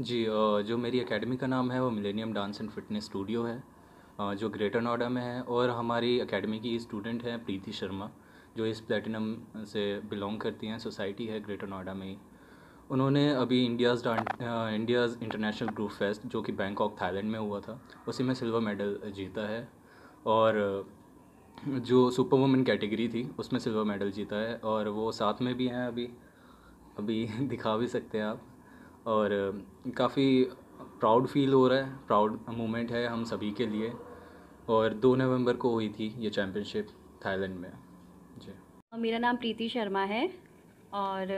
जी जो मेरी एकेडमी का नाम है वो millennium dance and fitness studio है। जो ग्रेटर नोएडा में है और हमारी एकेडमी की स्टूडेंट हैं प्रीति शर्मा, जो इस प्लेटिनम से बिलोंग करती हैं सोसाइटी है ग्रेटर नोएडा में ही। उन्होंने अभी India's India's international group fest जो कि बैंकॉक थाईलैंड में हुआ था, उसी में सिल्वर मेडल जीता है और जो सुपर वुमेन कैटेगरी थी, उसमें सिल्वर मेडल जीता है और वो साथ में भी हैं अभी। अभी दिखा भी सकते हैं आप और काफ़ी प्राउड फील हो रहा है प्राउड मोमेंट है हम सभी के लिए। और दो नवंबर को हुई थी ये चैम्पियनशिप थाईलैंड में। जी। मेरा नाम प्रीति शर्मा है और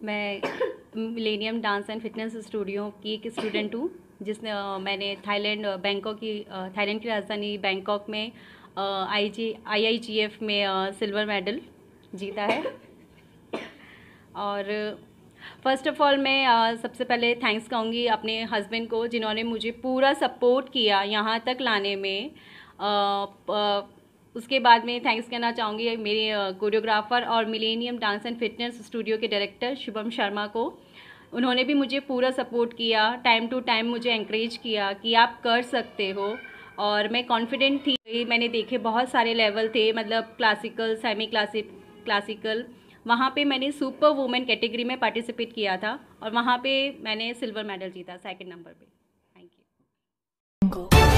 मैं millennium dance and fitness studio की एक स्टूडेंट हूँ, जिसने मैंने थाईलैंड बैंकॉक की थाईलैंड की राजधानी बैंकॉक में I G I I G F में सिल्वर मेडल जीता है। और फ़र्स्ट ऑफ़ ऑल मैं आ, सबसे पहले थैंक्स कहूँगी अपने हस्बैंड को जिन्होंने मुझे पूरा सपोर्ट किया यहाँ तक लाने में। आ, आ, उसके बाद में थैंक्स कहना चाहूँगी मेरे कोरियोग्राफ़र और Millennium dance and fitness studio के डायरेक्टर शुभम शर्मा को। उन्होंने भी मुझे पूरा सपोर्ट किया टाइम टू टाइम मुझे इंक्रेज किया कि आप कर सकते हो। और मैं कॉन्फिडेंट थी मैंने देखे बहुत सारे लेवल थे मतलब क्लासिकल सेमी क्लासिक क्लासिकल वहाँ पे मैंने सुपर वुमेन कैटेगरी में पार्टिसिपेट किया था और वहाँ पे मैंने सिल्वर मेडल जीता सेकंड नंबर पे। Thank you